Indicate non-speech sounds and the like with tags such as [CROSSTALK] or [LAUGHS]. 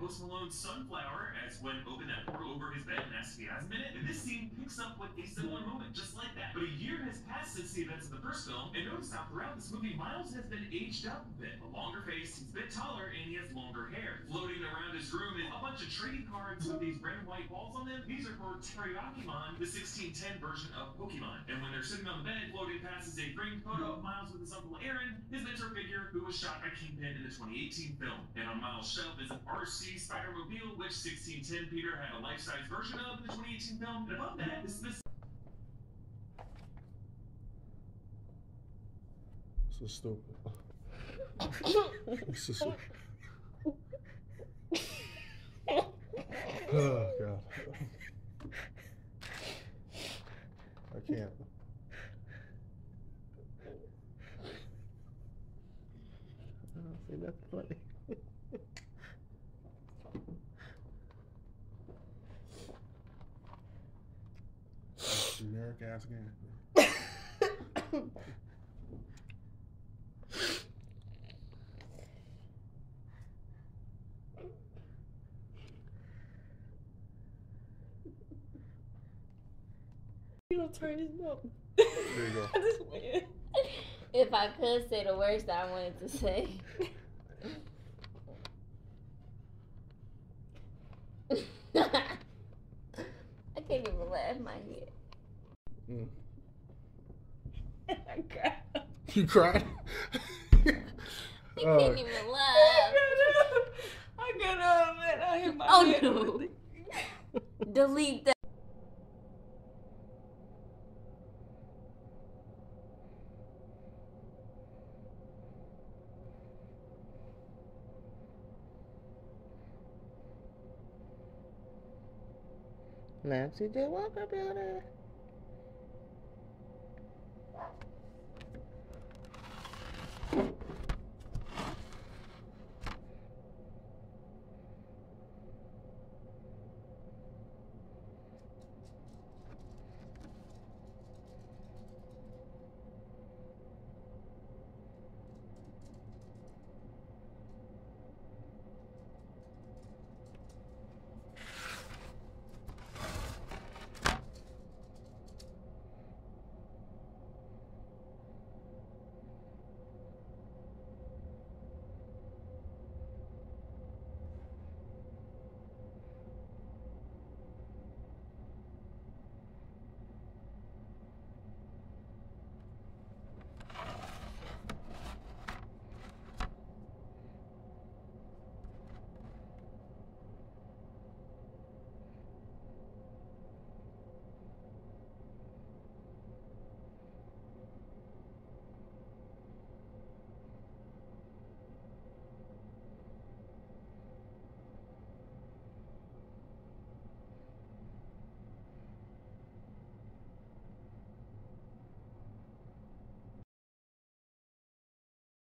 Post Malone's Sunflower, as when open that portal over his bed and asks if he has a minute. And this scene picks up with a similar moment, just since the events of the first film, and notice how throughout this movie, Miles has been aged up a bit. A longer face, he's a bit taller, and he has longer hair. Floating around his room is a bunch of trading cards with these red and white balls on them. These are for Teriyakimon, the 1610 version of Pokemon. And when they're sitting on the bed, floating past is a framed photo of Miles with his uncle Aaron, his mentor figure, who was shot by Kingpin in the 2018 film. And on Miles' shelf is an RC Spider-Mobile, which 1610 Peter had a life-size version of in the 2018 film. And above that is this So stupid. this is. Oh god. I can't. I don't see nothing funny. Generic ass game. [LAUGHS] You don't turn his nose. There you go. [LAUGHS] I just went. If I could say the words that I wanted to say. [LAUGHS] I can't even laugh my head. Mm. [LAUGHS] I cried. You cried? I Oh, can't even laugh. I got up and I hit my Oh, head. no. Delete that. Madam C.J. Walker Building. Thank